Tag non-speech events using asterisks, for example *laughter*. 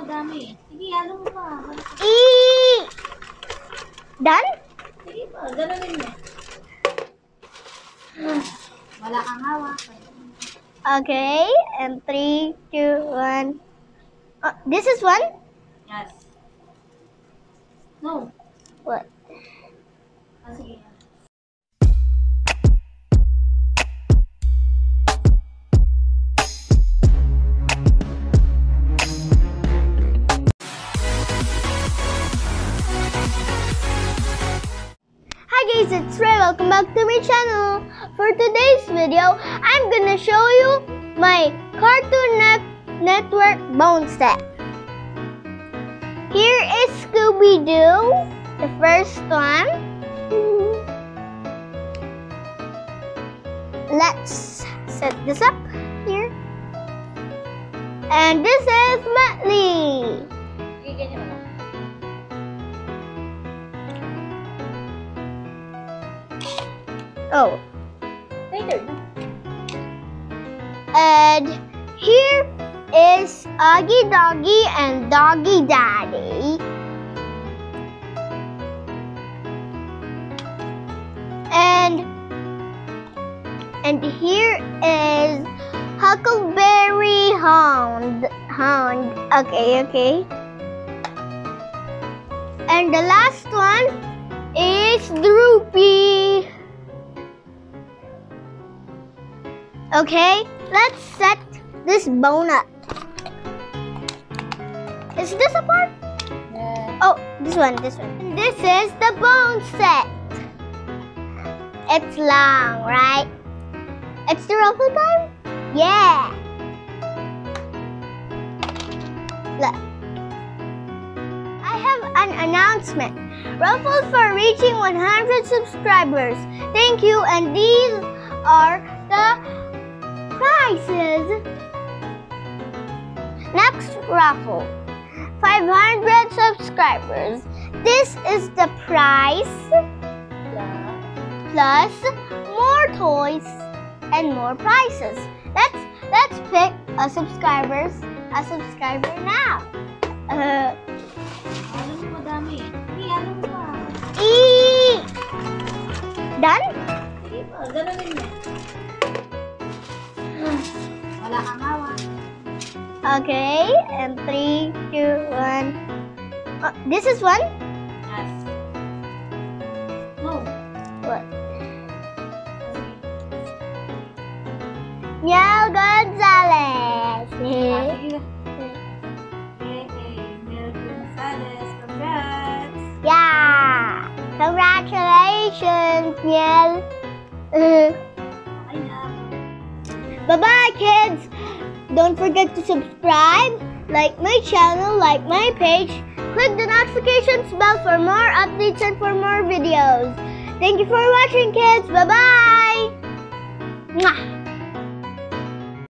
madami. Sige, halo mo pa. E. Done? Sige pa, ganun mo. Wala kang hawak. Okay, and three, two, one. Uh, this is one? Yes. Guys, it's Rey. Welcome back to my channel. For today's video, I'm gonna show you my Cartoon Net Network bone set. Here is Scooby-Doo, the first one. Let's set this up here. And this is Muttley. Oh, Later. And here is Augie Doggy and Doggy Daddy. And and here is Huckleberry Hound. Hound. Okay, okay. And the last one is Droopy. Okay, let's set this bone up. Is this a part? Yeah. Oh, this one, this one. This is the bone set. It's long, right? It's the ruffle time? Yeah. Look. I have an announcement. Ruffles for reaching 100 subscribers. Thank you, and these are Next raffle 500 subscribers. This is the prize plus more toys and more prizes. Let's let's pick a subscribers a subscriber now. Uh, e done? Wala. Okay, and three, two, one. Uh, this is one. Yes. No. What? Niall Gonzalez. Ah, sige. Okay, okay. Gonzalez, congrats. yeah. Congratulations, na. *laughs* Bye-bye, kids. Don't forget to subscribe, like my channel, like my page. Click the notifications bell for more updates and for more videos. Thank you for watching, kids. Bye-bye.